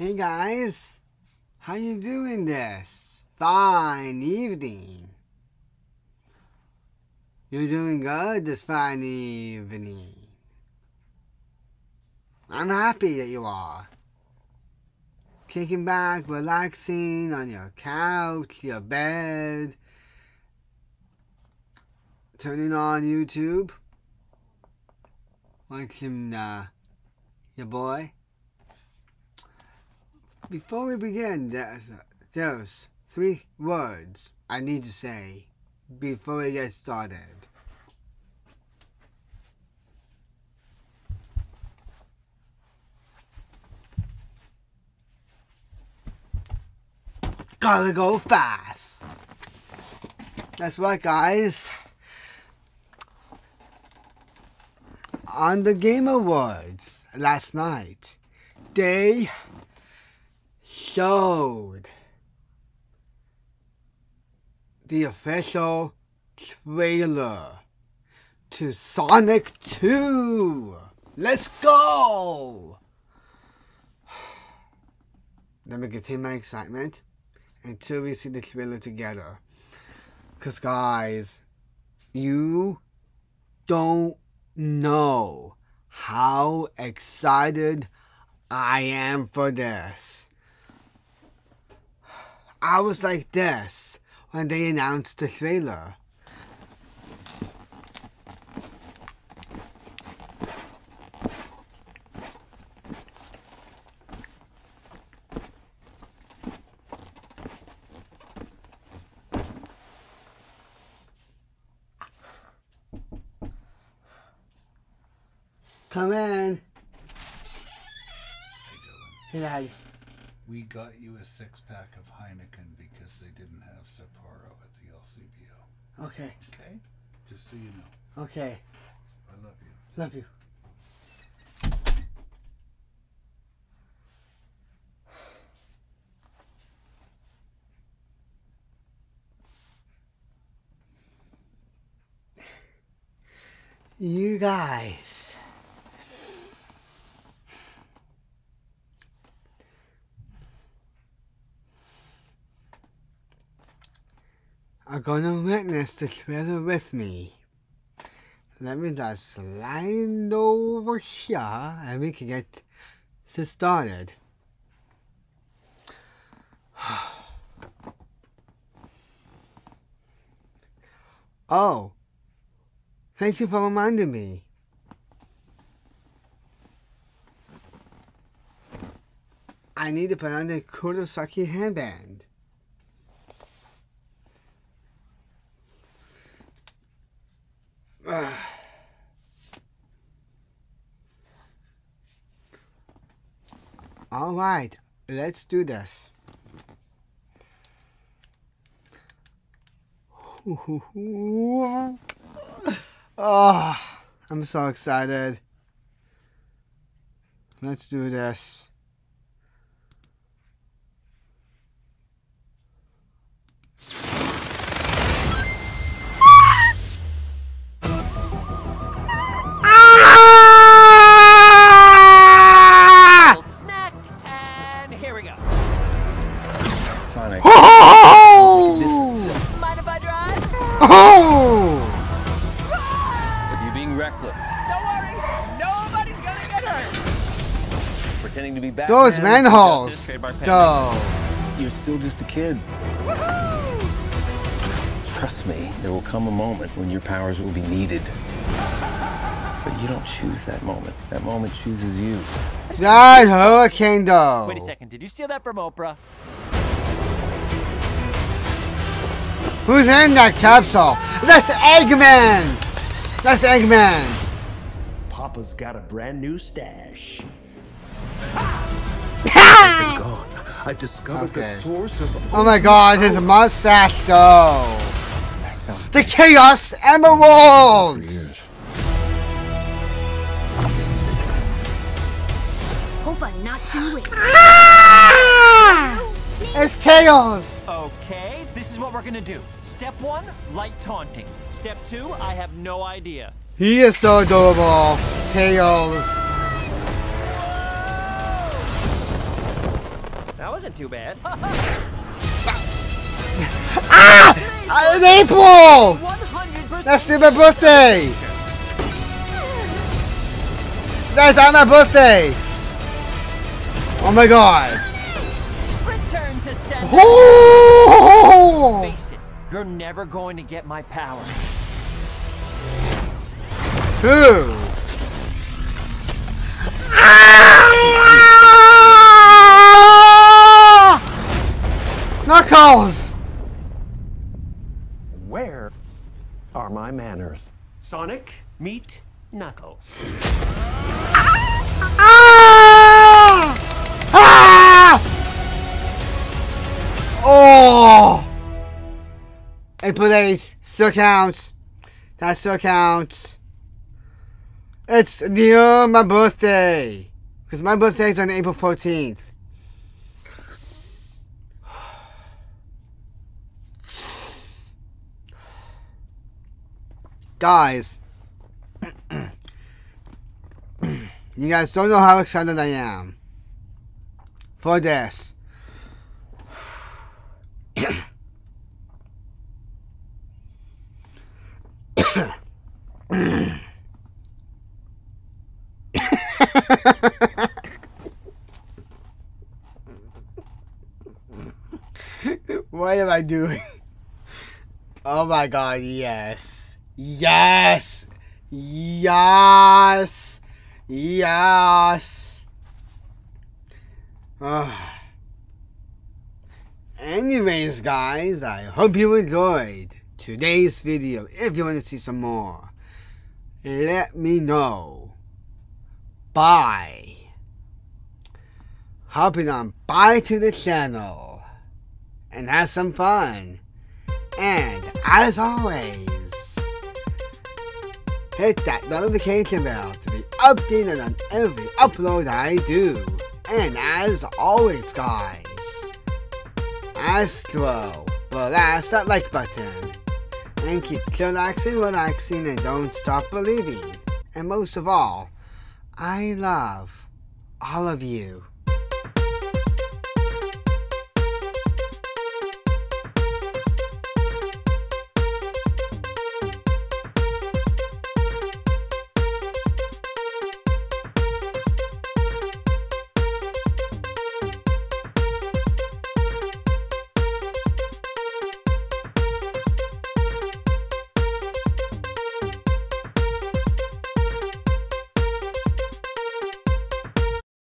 Hey guys, how you doing this fine evening? You're doing good this fine evening. I'm happy that you are. Kicking back, relaxing on your couch, your bed, turning on YouTube, watching uh, your boy. Before we begin, there's, three words I need to say before we get started. Gotta go fast. That's right, guys. On the Game Awards last night, they showed the official trailer to Sonic 2. Let's go! Let me contain my excitement until we see the trailer together. Because, guys, you don't know how excited I am for this. I was like this when they announced the trailer. Come in. Hey, Daddy. We got you a six pack of Heineken because they didn't have Sapporo at the LCBO. Okay. Okay? Just so you know. Okay. I love you. Love you. You guys. Are gonna witness the trailer with me. Let me just slide over here and we can get this started. Oh, thank you for reminding me. I need to put on the Kurosaki headband. All right, let's do this. Oh, I'm so excited. Let's do this. Pretending to be Batman? Those manholes. trademark You're still just a kid. Trust me, there will come a moment when your powers will be needed. But you don't choose that moment. That moment chooses you. That hurricane Dog. Wait a second, did you steal that from Oprah? Who's in that capsule? That's Eggman! That's Eggman! Papa's got a brand new stash. Gone. I've discovered Okay. the source of. Oh my god, his mustache though! The Chaos Emeralds! Hope I'm not too late. Ah! It's Tails! Okay, this is what we're gonna do. Step one, light taunting. Step two, I have no idea. He is so adorable. Tails. Wasn't too bad. Ah! In April! 100% That's still my birthday! That's on my birthday! Oh my god! Return to. Oh! Face it, you're never going to get my power. Two! Ah! Knuckles! Where are my manners? Sonic, meet Knuckles. Ah! Ah! Oh! April 8th still counts. That still counts. It's near my birthday. Because my birthday is on April 14th. Guys, you guys don't know how excited I am for this. what am I doing? Oh my god, yes. Yes! Yes! Yes! Ah. Anyways, guys, I hope you enjoyed today's video. If you want to see some more, let me know. Bye. Hopping on by to the channel and have some fun. And as always, hit that notification bell to be updated on every upload I do. And as always, guys, Astro, blast that like button. And keep chillaxing, relaxing, and don't stop believing. And most of all, I love all of you.